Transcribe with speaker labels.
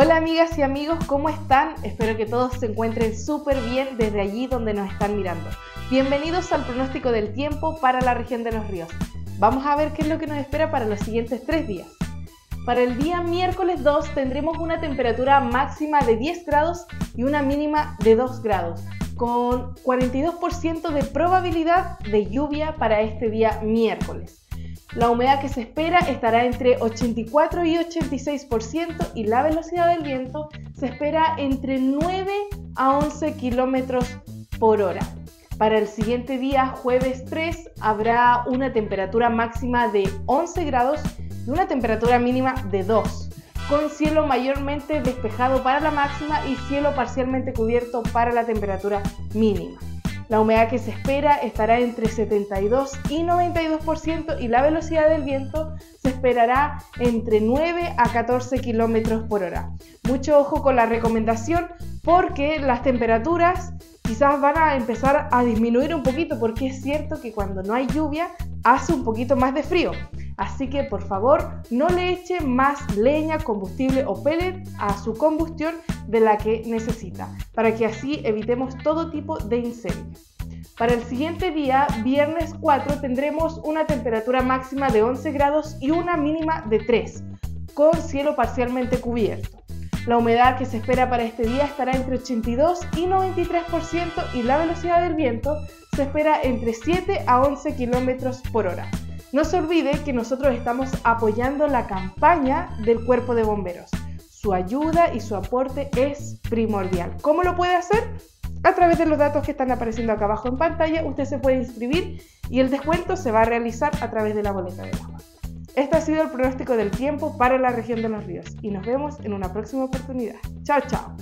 Speaker 1: Hola amigas y amigos, ¿cómo están? Espero que todos se encuentren súper bien desde allí donde nos están mirando. Bienvenidos al pronóstico del tiempo para la región de los ríos. Vamos a ver qué es lo que nos espera para los siguientes tres días. Para el día miércoles 2 tendremos una temperatura máxima de 10 grados y una mínima de 2 grados, con 42% de probabilidad de lluvia para este día miércoles. La humedad que se espera estará entre 84 y 86% y la velocidad del viento se espera entre 9 a 11 kilómetros por hora. Para el siguiente día, jueves 3, habrá una temperatura máxima de 11 grados y una temperatura mínima de 2, con cielo mayormente despejado para la máxima y cielo parcialmente cubierto para la temperatura mínima. La humedad que se espera estará entre 72 y 92% y la velocidad del viento se esperará entre 9 a 14 kilómetros por hora. Mucho ojo con la recomendación porque las temperaturas quizás van a empezar a disminuir un poquito porque es cierto que cuando no hay lluvia hace un poquito más de frío. Así que por favor no le eche más leña, combustible o pellet a su combustión de la que necesita, para que así evitemos todo tipo de incendio. Para el siguiente día, viernes 4, tendremos una temperatura máxima de 11 grados y una mínima de 3, con cielo parcialmente cubierto. La humedad que se espera para este día estará entre 82 y 93% y la velocidad del viento se espera entre 7 a 11 kilómetros por hora. No se olvide que nosotros estamos apoyando la campaña del cuerpo de bomberos. Su ayuda y su aporte es primordial. ¿Cómo lo puede hacer? A través de los datos que están apareciendo acá abajo en pantalla, usted se puede inscribir y el descuento se va a realizar a través de la boleta de agua. Este ha sido el pronóstico del tiempo para la región de los ríos y nos vemos en una próxima oportunidad. Chao, chao.